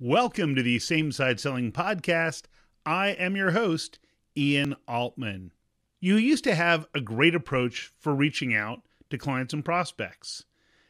Welcome to the Same Side Selling Podcast. I am your host, Ian Altman. You used to have a great approach for reaching out to clients and prospects.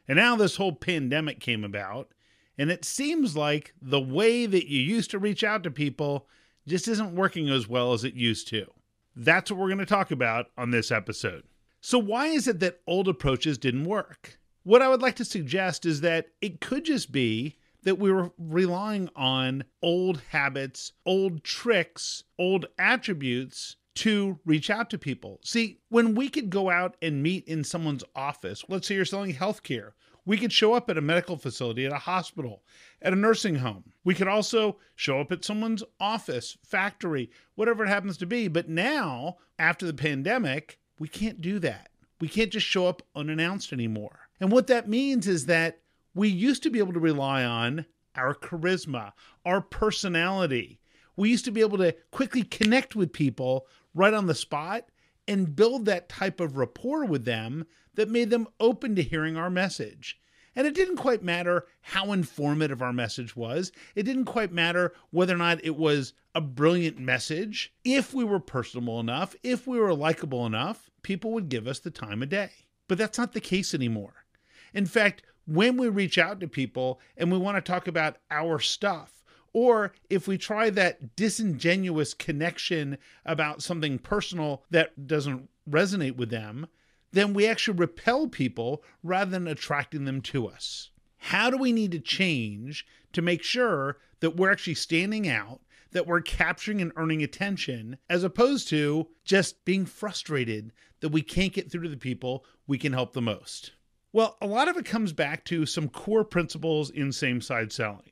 And now this whole pandemic came about, and it seems like the way that you used to reach out to people just isn't working as well as it used to. That's what we're going to talk about on this episode. So, why is it that old approaches didn't work? What I would like to suggest is that it could just be that we were relying on old habits, old tricks, old attributes to reach out to people. See, when we could go out and meet in someone's office, let's say you're selling healthcare, we could show up at a medical facility, at a hospital, at a nursing home. We could also show up at someone's office, factory, whatever it happens to be. But now, after the pandemic, we can't do that. We can't just show up unannounced anymore. And what that means is that we used to be able to rely on our charisma, our personality. We used to be able to quickly connect with people right on the spot and build that type of rapport with them that made them open to hearing our message. And it didn't quite matter how informative our message was. It didn't quite matter whether or not it was a brilliant message. If we were personable enough, if we were likable enough, people would give us the time of day. But that's not the case anymore. In fact, when we reach out to people and we want to talk about our stuff, or if we try that disingenuous connection about something personal that doesn't resonate with them, then we actually repel people rather than attracting them to us. How do we need to change to make sure that we're actually standing out, that we're capturing and earning attention, as opposed to just being frustrated that we can't get through to the people we can help the most? Well, a lot of it comes back to some core principles in same side selling.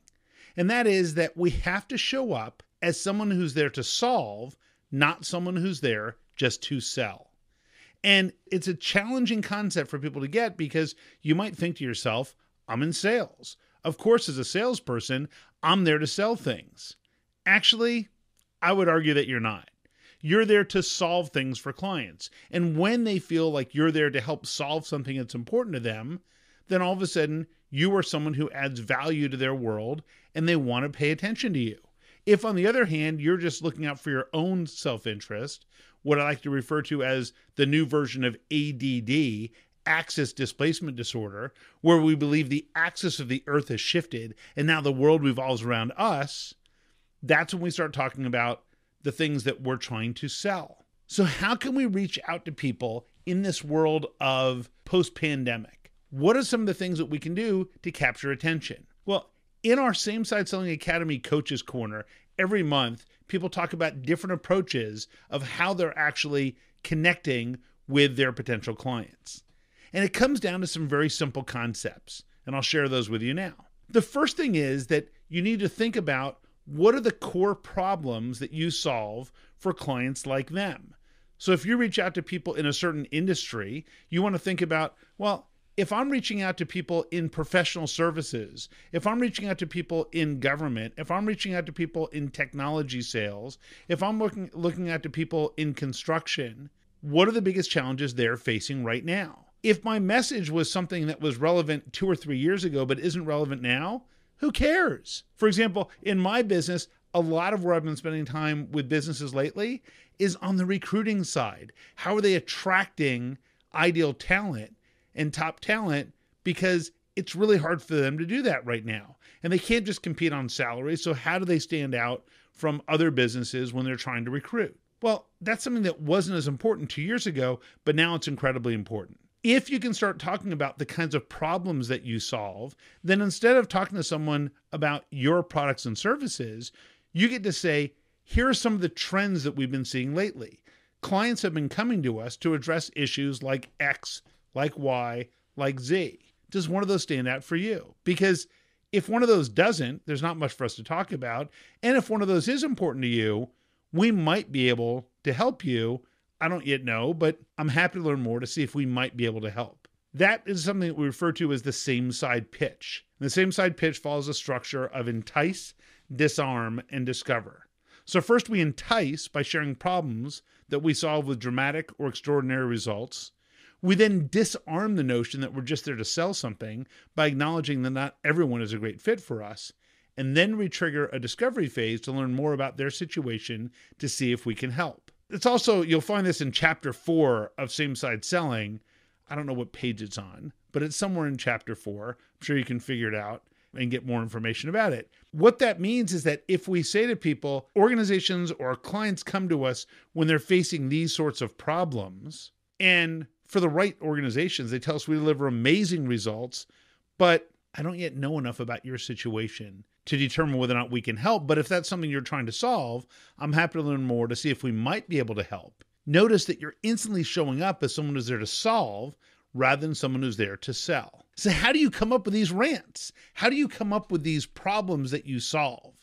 And that is that we have to show up as someone who's there to solve, not someone who's there just to sell. And it's a challenging concept for people to get because you might think to yourself, I'm in sales. Of course, as a salesperson, I'm there to sell things. Actually, I would argue that you're not. You're there to solve things for clients. And when they feel like you're there to help solve something that's important to them, then all of a sudden you are someone who adds value to their world and they want to pay attention to you. If, on the other hand, you're just looking out for your own self interest, what I like to refer to as the new version of ADD, axis displacement disorder, where we believe the axis of the earth has shifted and now the world revolves around us, that's when we start talking about the things that we're trying to sell. So, how can we reach out to people in this world of post pandemic? What are some of the things that we can do to capture attention? Well, in our Same Side Selling Academy Coaches Corner, every month, people talk about different approaches of how they're actually connecting with their potential clients. And it comes down to some very simple concepts, and I'll share those with you now. The first thing is that you need to think about what are the core problems that you solve for clients like them? So if you reach out to people in a certain industry, you want to think about, well, if I'm reaching out to people in professional services, if I'm reaching out to people in government, if I'm reaching out to people in technology sales, if I'm looking looking out to people in construction, what are the biggest challenges they're facing right now? If my message was something that was relevant 2 or 3 years ago but isn't relevant now, who cares? For example, in my business, a lot of where I've been spending time with businesses lately is on the recruiting side. How are they attracting ideal talent and top talent? Because it's really hard for them to do that right now. And they can't just compete on salary. So, how do they stand out from other businesses when they're trying to recruit? Well, that's something that wasn't as important two years ago, but now it's incredibly important if you can start talking about the kinds of problems that you solve, then instead of talking to someone about your products and services, you get to say, here are some of the trends that we've been seeing lately. Clients have been coming to us to address issues like X, like Y, like Z. Does one of those stand out for you? Because if one of those doesn't, there's not much for us to talk about. And if one of those is important to you, we might be able to help you I don't yet know, but I'm happy to learn more to see if we might be able to help. That is something that we refer to as the same side pitch. And the same side pitch follows a structure of entice, disarm, and discover. So, first we entice by sharing problems that we solve with dramatic or extraordinary results. We then disarm the notion that we're just there to sell something by acknowledging that not everyone is a great fit for us. and then we trigger a discovery phase to learn more about their situation to see if we can help. It's also, you'll find this in chapter four of Same Side Selling. I don't know what page it's on, but it's somewhere in chapter four. I'm sure you can figure it out and get more information about it. What that means is that if we say to people, organizations or clients come to us when they're facing these sorts of problems, and for the right organizations, they tell us we deliver amazing results, but I don't yet know enough about your situation to determine whether or not we can help. But if that's something you're trying to solve, I'm happy to learn more to see if we might be able to help. Notice that you're instantly showing up as someone who's there to solve rather than someone who's there to sell. So, how do you come up with these rants? How do you come up with these problems that you solve?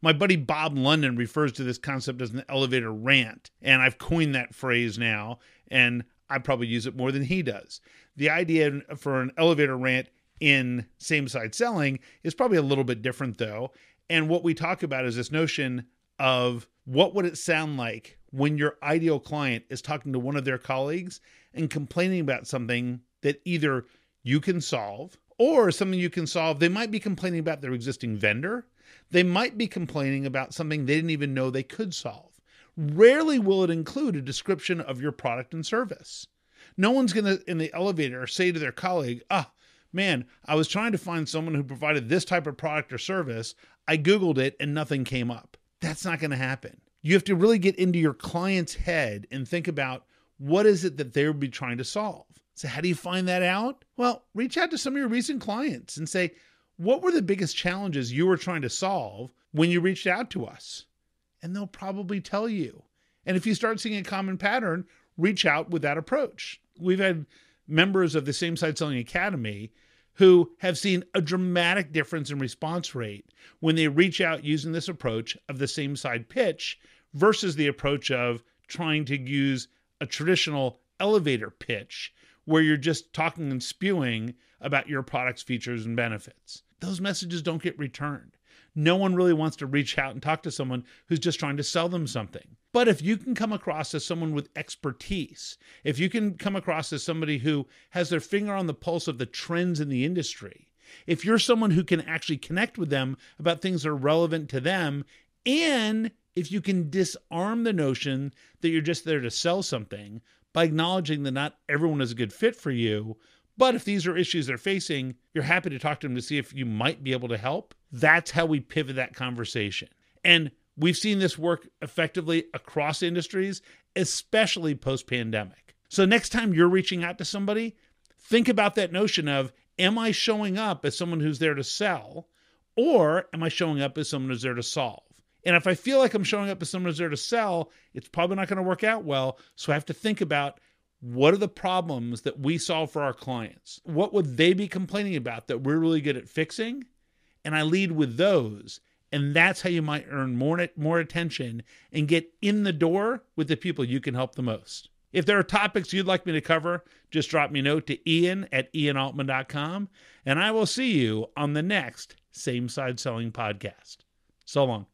My buddy Bob London refers to this concept as an elevator rant, and I've coined that phrase now, and I probably use it more than he does. The idea for an elevator rant in same side selling is probably a little bit different though. And what we talk about is this notion of what would it sound like when your ideal client is talking to one of their colleagues and complaining about something that either you can solve or something you can solve. They might be complaining about their existing vendor. They might be complaining about something they didn't even know they could solve. Rarely will it include a description of your product and service. No one's going to, in the elevator, say to their colleague, ah, man, I was trying to find someone who provided this type of product or service. I Googled it and nothing came up. That's not going to happen. You have to really get into your client's head and think about what is it that they would be trying to solve. So, how do you find that out? Well, reach out to some of your recent clients and say, what were the biggest challenges you were trying to solve when you reached out to us? And they'll probably tell you. And if you start seeing a common pattern, reach out with that approach. We've had members of the Same Side Selling Academy who have seen a dramatic difference in response rate when they reach out using this approach of the same side pitch versus the approach of trying to use a traditional elevator pitch where you're just talking and spewing about your product's features and benefits. Those messages don't get returned. No one really wants to reach out and talk to someone who's just trying to sell them something. But if you can come across as someone with expertise, if you can come across as somebody who has their finger on the pulse of the trends in the industry, if you're someone who can actually connect with them about things that are relevant to them, and if you can disarm the notion that you're just there to sell something by acknowledging that not everyone is a good fit for you, but if these are issues they're facing, you're happy to talk to them to see if you might be able to help. That's how we pivot that conversation. And we've seen this work effectively across industries, especially post pandemic. So next time you're reaching out to somebody, think about that notion of am I showing up as someone who's there to sell or am I showing up as someone who's there to solve? And if I feel like I'm showing up as someone who's there to sell, it's probably not going to work out well. So I have to think about what are the problems that we solve for our clients? What would they be complaining about that we're really good at fixing? And I lead with those. And that's how you might earn more, more attention and get in the door with the people you can help the most. If there are topics you'd like me to cover, just drop me a note to ian at ianaltman.com, and I will see you on the next Same Side Selling podcast. So long.